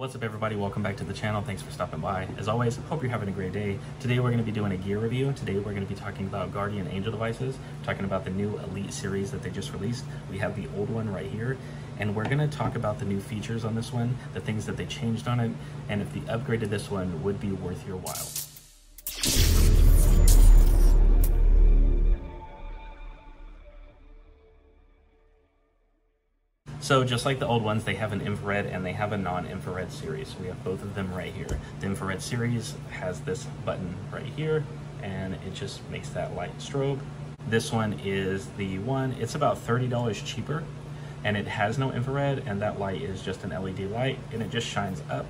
What's up everybody, welcome back to the channel. Thanks for stopping by. As always, hope you're having a great day. Today we're gonna to be doing a gear review. Today we're gonna be talking about Guardian Angel devices, talking about the new Elite series that they just released. We have the old one right here, and we're gonna talk about the new features on this one, the things that they changed on it, and if the upgrade to this one would be worth your while. So just like the old ones, they have an infrared and they have a non-infrared series. We have both of them right here. The infrared series has this button right here and it just makes that light strobe. This one is the one, it's about $30 cheaper and it has no infrared and that light is just an LED light and it just shines up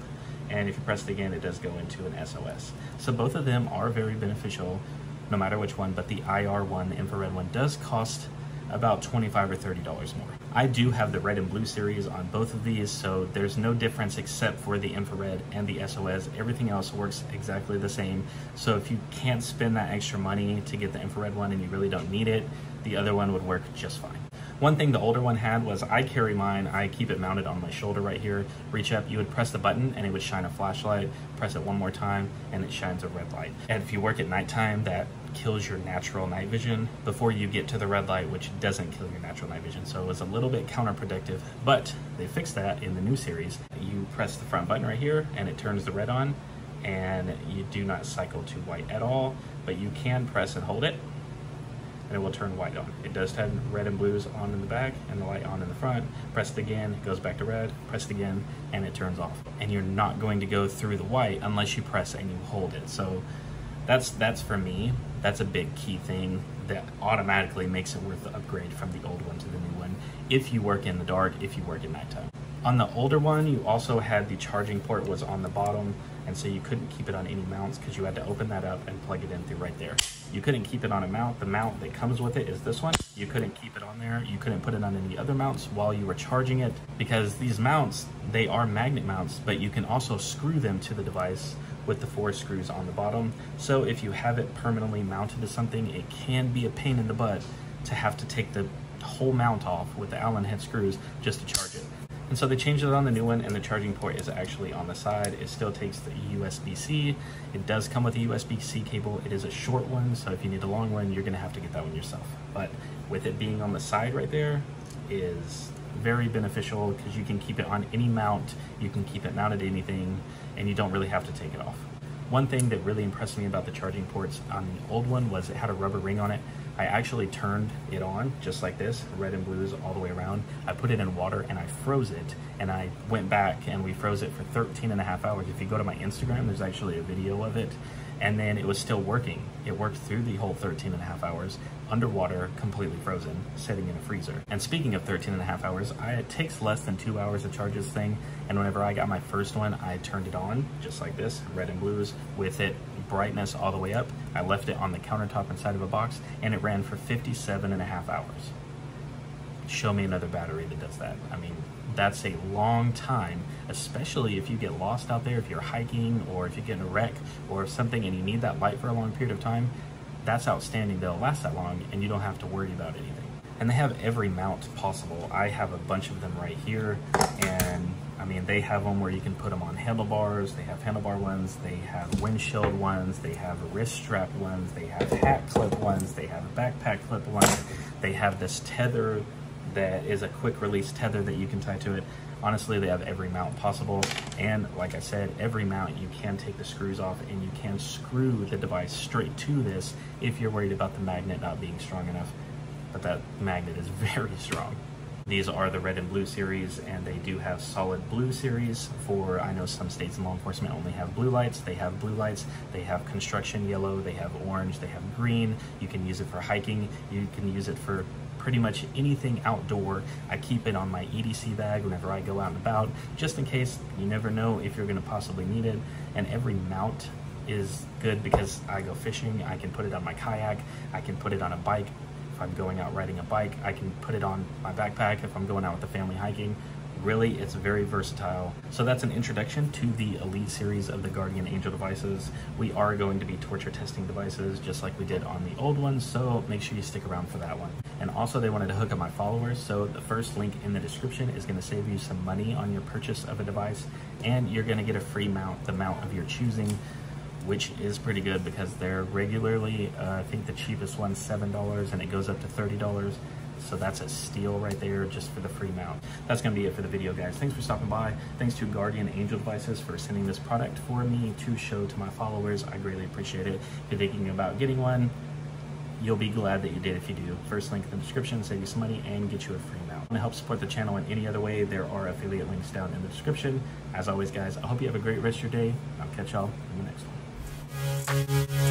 and if you press it again it does go into an SOS. So both of them are very beneficial no matter which one but the IR one, the infrared one does cost about 25 or $30 more. I do have the red and blue series on both of these, so there's no difference except for the infrared and the SOS. Everything else works exactly the same. So if you can't spend that extra money to get the infrared one and you really don't need it, the other one would work just fine. One thing the older one had was I carry mine, I keep it mounted on my shoulder right here. Reach up, you would press the button and it would shine a flashlight. Press it one more time and it shines a red light. And if you work at nighttime, that kills your natural night vision before you get to the red light, which doesn't kill your natural night vision. So it was a little bit counterproductive, but they fixed that in the new series. You press the front button right here and it turns the red on and you do not cycle to white at all, but you can press and hold it and it will turn white on. It does have red and blues on in the back and the light on in the front. Press it again, it goes back to red, press it again, and it turns off. And you're not going to go through the white unless you press and you hold it. So that's that's for me that's a big key thing that automatically makes it worth the upgrade from the old one to the new one if you work in the dark if you work at nighttime. On the older one you also had the charging port was on the bottom and so you couldn't keep it on any mounts because you had to open that up and plug it in through right there. You couldn't keep it on a mount. The mount that comes with it is this one. You couldn't keep it on there. You couldn't put it on any other mounts while you were charging it because these mounts they are magnet mounts but you can also screw them to the device with the four screws on the bottom. So if you have it permanently mounted to something, it can be a pain in the butt to have to take the whole mount off with the Allen head screws just to charge it. And so they changed it on the new one and the charging port is actually on the side. It still takes the USB-C. It does come with a USB-C cable. It is a short one, so if you need a long one, you're gonna have to get that one yourself. But with it being on the side right there is very beneficial because you can keep it on any mount, you can keep it mounted to anything, and you don't really have to take it off. One thing that really impressed me about the charging ports on the old one was it had a rubber ring on it. I actually turned it on just like this, red and blues all the way around. I put it in water and I froze it and I went back and we froze it for 13 and a half hours. If you go to my Instagram, there's actually a video of it and then it was still working. It worked through the whole 13 and a half hours underwater, completely frozen, sitting in a freezer. And speaking of 13 and a half hours, I, it takes less than two hours to charge this thing. And whenever I got my first one, I turned it on just like this, red and blues with it brightness all the way up. I left it on the countertop inside of a box and it ran for 57 and a half hours. Show me another battery that does that. I mean, that's a long time, especially if you get lost out there, if you're hiking or if you get in a wreck or something and you need that light for a long period of time, that's outstanding. They'll last that long and you don't have to worry about anything. And they have every mount possible. I have a bunch of them right here and I mean, they have them where you can put them on handlebars. They have handlebar ones. They have windshield ones. They have wrist strap ones. They have hat clip ones. They have backpack clip ones. They have this tether that is a quick release tether that you can tie to it. Honestly, they have every mount possible. And like I said, every mount you can take the screws off and you can screw the device straight to this if you're worried about the magnet not being strong enough. But that magnet is very strong. These are the red and blue series, and they do have solid blue series for, I know some states and law enforcement only have blue lights. They have blue lights, they have construction yellow, they have orange, they have green. You can use it for hiking, you can use it for pretty much anything outdoor. I keep it on my EDC bag whenever I go out and about, just in case you never know if you're gonna possibly need it. And every mount is good because I go fishing, I can put it on my kayak, I can put it on a bike. If I'm going out riding a bike, I can put it on my backpack. If I'm going out with the family hiking, Really, it's very versatile. So that's an introduction to the Elite series of the Guardian Angel devices. We are going to be torture testing devices just like we did on the old ones, so make sure you stick around for that one. And also they wanted to hook up my followers, so the first link in the description is gonna save you some money on your purchase of a device, and you're gonna get a free mount, the mount of your choosing, which is pretty good because they're regularly, uh, I think the cheapest one's $7 and it goes up to $30. So that's a steal right there just for the free mount. That's gonna be it for the video guys. Thanks for stopping by. Thanks to Guardian Angel Devices for sending this product for me to show to my followers. I greatly appreciate it. If you're thinking about getting one, you'll be glad that you did if you do. First link in the description, save you some money and get you a free mount. To help support the channel in any other way, there are affiliate links down in the description. As always guys, I hope you have a great rest of your day. I'll catch y'all in the next one.